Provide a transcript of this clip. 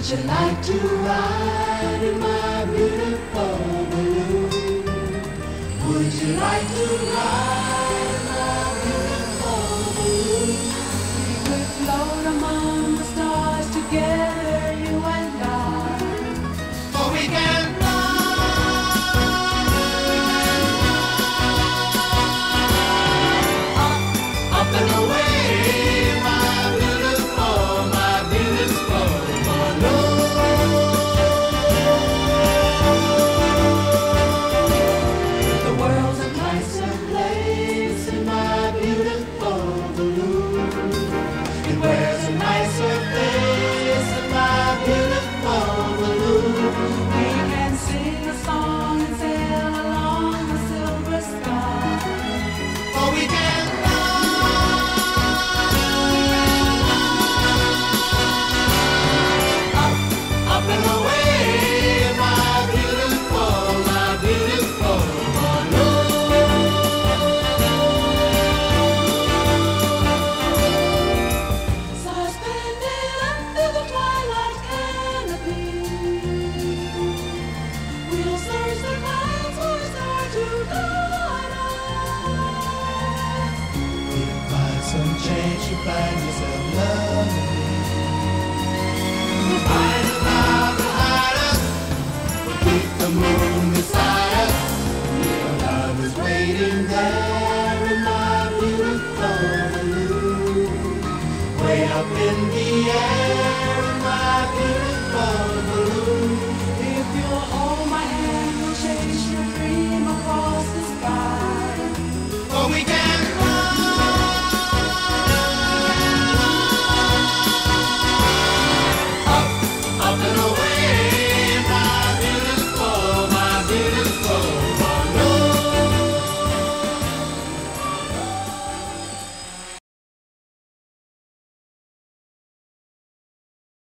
Would you like to ride in my beautiful balloon? Would you like to ride? can. change, you find yourself lonely. Keep the moon beside us. Your love is waiting there, my beautiful. Way up in the air, in my beautiful. If you'll hold my hand, we'll chase your dream across the sky. Oh, we can.